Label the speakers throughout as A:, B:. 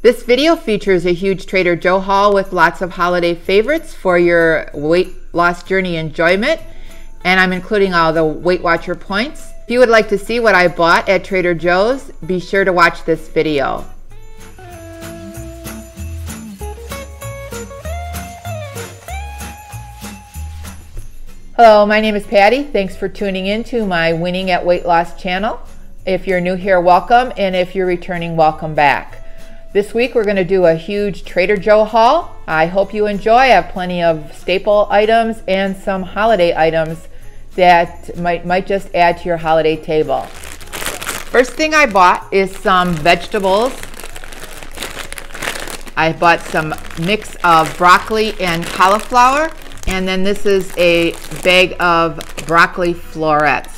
A: This video features a huge Trader Joe haul with lots of holiday favorites for your weight loss journey enjoyment. And I'm including all the Weight Watcher points. If you would like to see what I bought at Trader Joe's, be sure to watch this video. Hello, my name is Patty. Thanks for tuning in to my Winning at Weight Loss channel. If you're new here, welcome, and if you're returning, welcome back. This week we're going to do a huge Trader Joe haul. I hope you enjoy. I have plenty of staple items and some holiday items that might, might just add to your holiday table. First thing I bought is some vegetables. I bought some mix of broccoli and cauliflower. And then this is a bag of broccoli florets.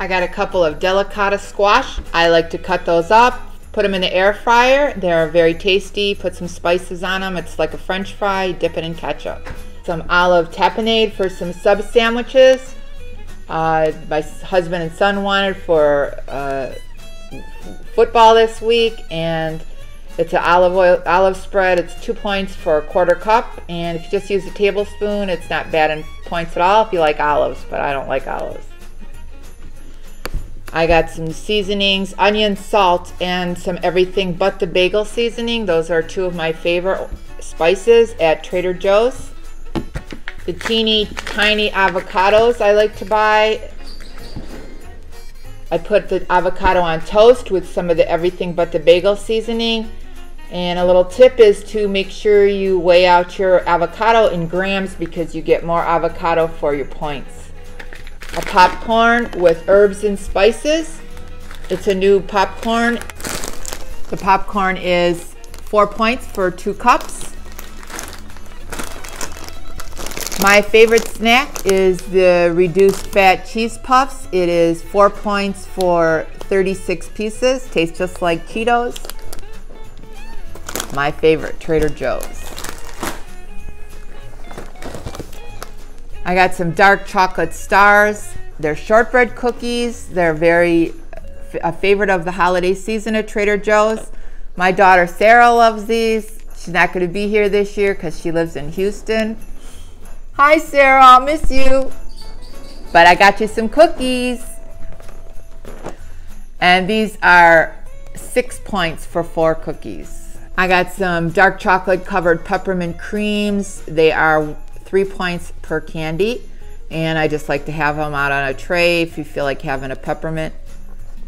A: I got a couple of delicata squash. I like to cut those up Put them in the air fryer. They're very tasty. Put some spices on them. It's like a french fry. Dip it in ketchup. Some olive tapenade for some sub sandwiches. Uh, my husband and son wanted for uh, football this week. And it's an olive oil olive spread. It's two points for a quarter cup. And if you just use a tablespoon, it's not bad in points at all if you like olives. But I don't like olives. I got some seasonings, onion, salt, and some everything but the bagel seasoning. Those are two of my favorite spices at Trader Joe's. The teeny tiny avocados I like to buy. I put the avocado on toast with some of the everything but the bagel seasoning. And a little tip is to make sure you weigh out your avocado in grams because you get more avocado for your points a popcorn with herbs and spices. It's a new popcorn. The popcorn is four points for two cups. My favorite snack is the reduced fat cheese puffs. It is four points for 36 pieces. Tastes just like Cheetos. My favorite, Trader Joe's. I got some dark chocolate stars. They're shortbread cookies. They're very a favorite of the holiday season at Trader Joe's. My daughter Sarah loves these. She's not going to be here this year because she lives in Houston. Hi, Sarah. I'll miss you. But I got you some cookies. And these are six points for four cookies. I got some dark chocolate covered peppermint creams. They are three points per candy. And I just like to have them out on a tray if you feel like having a peppermint.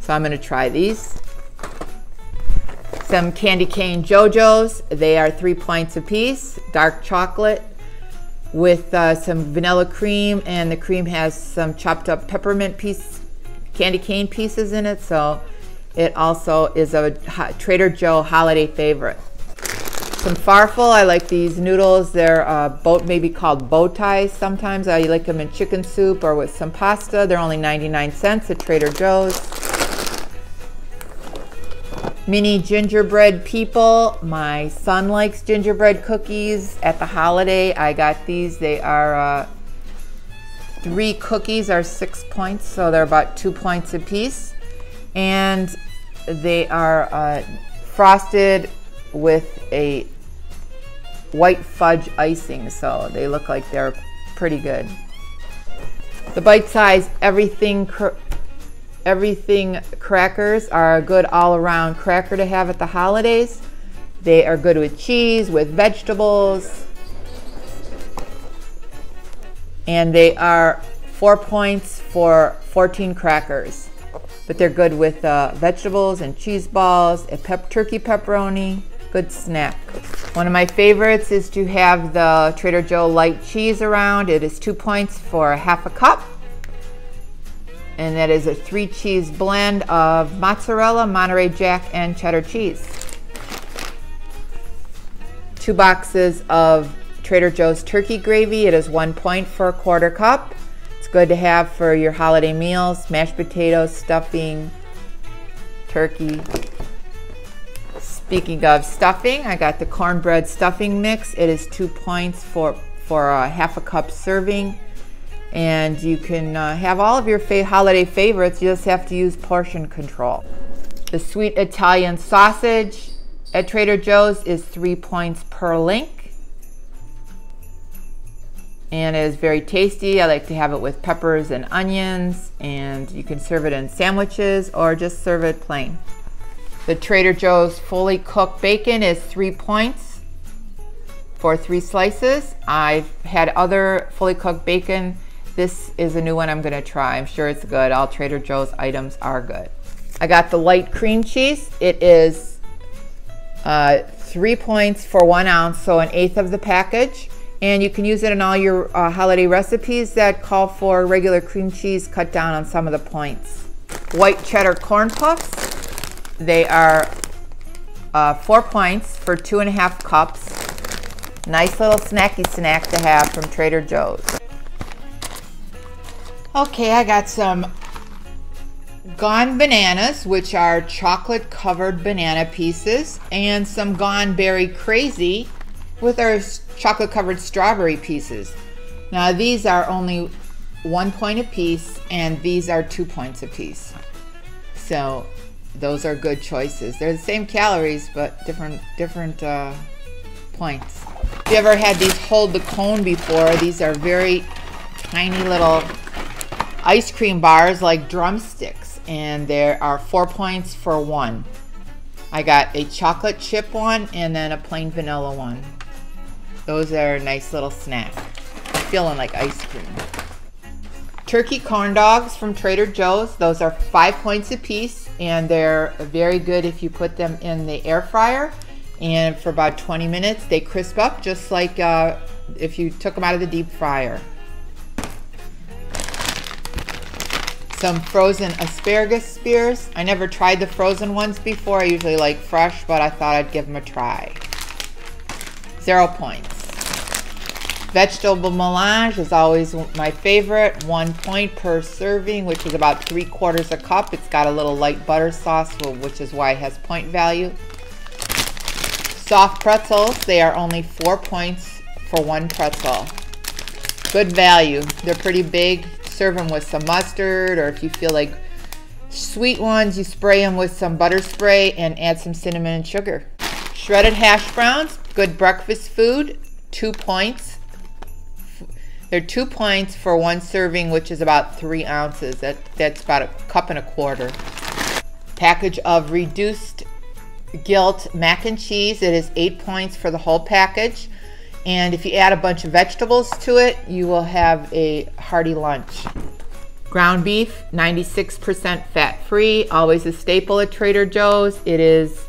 A: So I'm gonna try these. Some candy cane Joe-Joe's. They are three points a piece, dark chocolate with uh, some vanilla cream and the cream has some chopped up peppermint piece, candy cane pieces in it. So it also is a Trader Joe holiday favorite some farfel. I like these noodles. They're uh, boat maybe called bow ties sometimes. I like them in chicken soup or with some pasta. They're only 99 cents at Trader Joe's. Mini gingerbread people. My son likes gingerbread cookies at the holiday. I got these. They are uh, three cookies are six points, so they're about two points a piece. And they are uh, frosted with a white fudge icing, so they look like they're pretty good. The bite size everything everything crackers are a good all-around cracker to have at the holidays. They are good with cheese, with vegetables. And they are four points for 14 crackers. But they're good with uh, vegetables and cheese balls, a pep turkey pepperoni, good snack. One of my favorites is to have the Trader Joe light cheese around. It is two points for a half a cup. And that is a three cheese blend of mozzarella, Monterey Jack, and cheddar cheese. Two boxes of Trader Joe's turkey gravy. It is one point for a quarter cup. It's good to have for your holiday meals, mashed potatoes, stuffing, turkey, Speaking of stuffing, I got the cornbread stuffing mix. It is two points for, for a half a cup serving. And you can uh, have all of your fa holiday favorites. You just have to use portion control. The sweet Italian sausage. at Trader Joe's is three points per link. And it is very tasty. I like to have it with peppers and onions, and you can serve it in sandwiches or just serve it plain. The Trader Joe's fully cooked bacon is three points for three slices. I've had other fully cooked bacon. This is a new one I'm gonna try. I'm sure it's good. All Trader Joe's items are good. I got the light cream cheese. It is uh, three points for one ounce, so an eighth of the package. And you can use it in all your uh, holiday recipes that call for regular cream cheese, cut down on some of the points. White cheddar corn puffs. They are uh, four points for two and a half cups. Nice little snacky snack to have from Trader Joe's. Okay, I got some Gone Bananas, which are chocolate covered banana pieces, and some Gone Berry Crazy with our chocolate covered strawberry pieces. Now these are only one point a piece and these are two points a piece. So those are good choices. They're the same calories, but different different uh, points. If you ever had these hold the cone before, these are very tiny little ice cream bars like drumsticks, and there are four points for one. I got a chocolate chip one and then a plain vanilla one. Those are a nice little snack. Feeling like ice cream. Turkey corn dogs from Trader Joe's. Those are five points a piece and they're very good if you put them in the air fryer. And for about 20 minutes, they crisp up just like uh, if you took them out of the deep fryer. Some frozen asparagus spears. I never tried the frozen ones before. I usually like fresh, but I thought I'd give them a try. Zero points. Vegetable melange is always my favorite. One point per serving, which is about three quarters of a cup. It's got a little light butter sauce, which is why it has point value. Soft pretzels, they are only four points for one pretzel. Good value. They're pretty big. Serve them with some mustard, or if you feel like sweet ones, you spray them with some butter spray and add some cinnamon and sugar. Shredded hash browns, good breakfast food, two points. They're two points for one serving, which is about three ounces. That, that's about a cup and a quarter. Package of reduced guilt mac and cheese. It is eight points for the whole package. And if you add a bunch of vegetables to it, you will have a hearty lunch. Ground beef, 96% fat free, always a staple at Trader Joe's. It is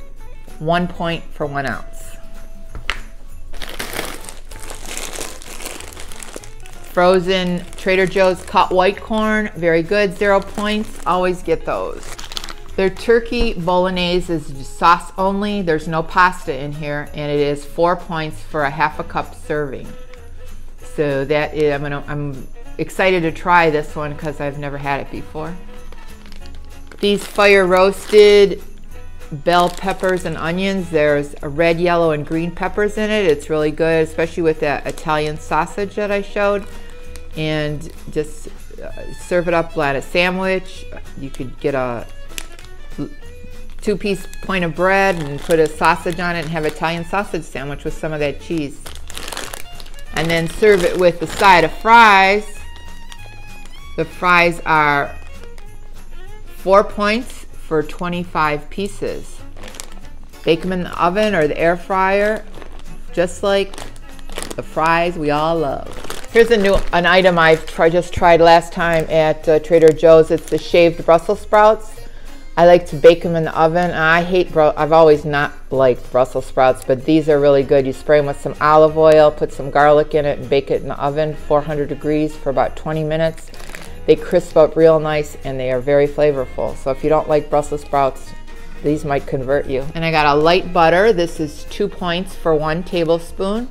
A: one point for one ounce. Frozen Trader Joe's cut white corn, very good, zero points. Always get those. Their turkey bolognese is sauce only. There's no pasta in here, and it is four points for a half a cup serving. So that is, I'm gonna, I'm excited to try this one because I've never had it before. These fire roasted bell peppers and onions. There's a red, yellow, and green peppers in it. It's really good, especially with that Italian sausage that I showed and just uh, serve it up like a sandwich. You could get a two-piece point of bread and put a sausage on it and have Italian sausage sandwich with some of that cheese. And then serve it with a side of fries. The fries are four points for 25 pieces. Bake them in the oven or the air fryer, just like the fries we all love. Here's a new an item I've try, just tried last time at uh, Trader Joe's. It's the shaved Brussels sprouts. I like to bake them in the oven. I hate, I've always not liked Brussels sprouts, but these are really good. You spray them with some olive oil, put some garlic in it, and bake it in the oven, 400 degrees for about 20 minutes. They crisp up real nice, and they are very flavorful. So if you don't like Brussels sprouts, these might convert you. And I got a light butter. This is two points for one tablespoon.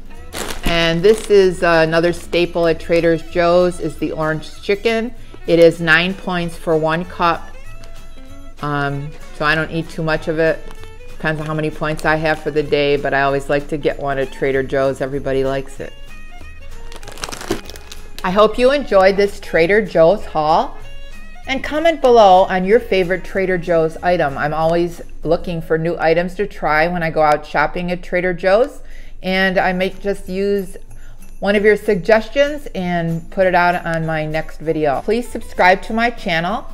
A: And this is uh, another staple at Trader Joe's is the orange chicken. It is nine points for one cup. Um, so I don't eat too much of it. Depends on how many points I have for the day, but I always like to get one at Trader Joe's. Everybody likes it. I hope you enjoyed this Trader Joe's haul. And comment below on your favorite Trader Joe's item. I'm always looking for new items to try when I go out shopping at Trader Joe's. And I might just use one of your suggestions and put it out on my next video. Please subscribe to my channel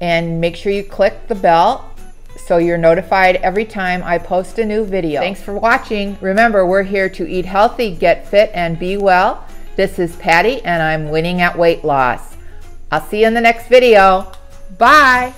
A: and make sure you click the bell so you're notified every time I post a new video. Thanks for watching. Remember, we're here to eat healthy, get fit, and be well. This is Patty, and I'm winning at weight loss. I'll see you in the next video. Bye.